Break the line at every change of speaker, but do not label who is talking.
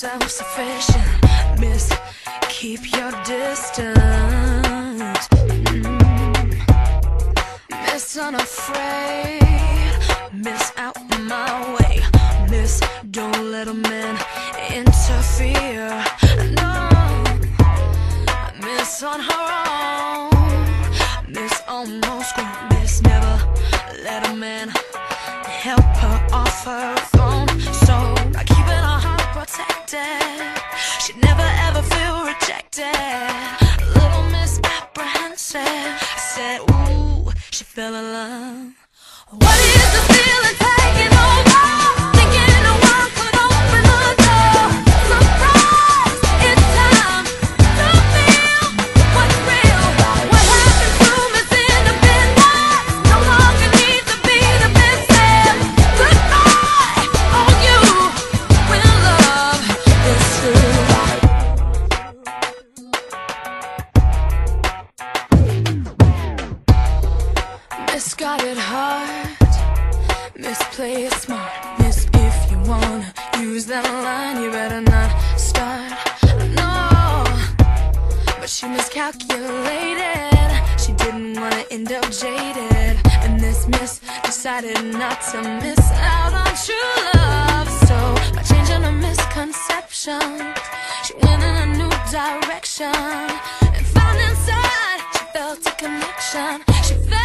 self-sufficient. Miss, keep your distance. Mm. Miss, unafraid. Miss, out my way. Miss, don't let a man interfere. No, Miss on her own. Miss almost grown. Miss never let a man help her off her protected, she'd never ever feel rejected. A Little Miss apprehensive said, Ooh, she fell in love. It hard. Miss smart. Miss if you wanna use that line, you better not start. No, but she miscalculated. She didn't wanna end up jaded. And this miss decided not to miss out on true love. So by changing her misconception, she went in a new direction and found inside she felt a connection.